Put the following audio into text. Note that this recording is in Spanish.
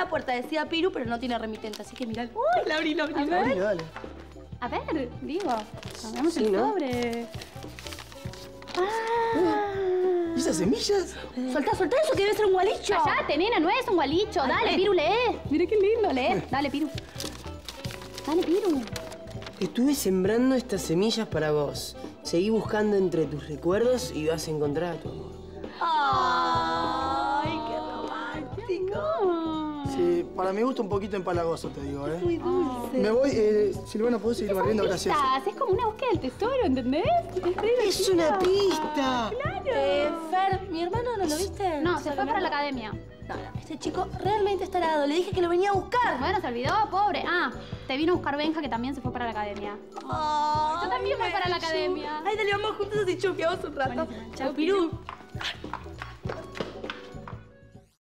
la puerta decía Piru, pero no tiene remitente, así que mirá. Uy, la abrí, la abrí. A ver. dale. A ver, digo, Sí, el ¿no? sobre. ¿Y esas semillas? Soltá, soltá eso que debe ser un gualicho. Callate, nena, no es un gualicho. Dale, lee. Piru, lee. Mira qué lindo, lee. Dale, Piru. Dale, Piru. Estuve sembrando estas semillas para vos. Seguí buscando entre tus recuerdos y vas a encontrar a tu amor. Ay, qué romántico. Sí, para mi gusto un poquito empalagoso, te digo, ¿eh? Muy dulce. Me voy, eh, Silvana, ¿puedo seguir barriendo? Gracias. Es como una búsqueda del tesoro, ¿entendés? Es, re ¡Es una pista! Eh, Fer, ¿mi hermano no lo viste? No, se fue para la academia. No, no, este chico realmente está tarado. Le dije que lo venía a buscar. Bueno, se olvidó, pobre. Ah, te vino a buscar Benja, que también se fue para la academia. Ay, Yo también voy para la academia. Ay, dale, vamos juntos y chupiamos un rato. Chao, Piru.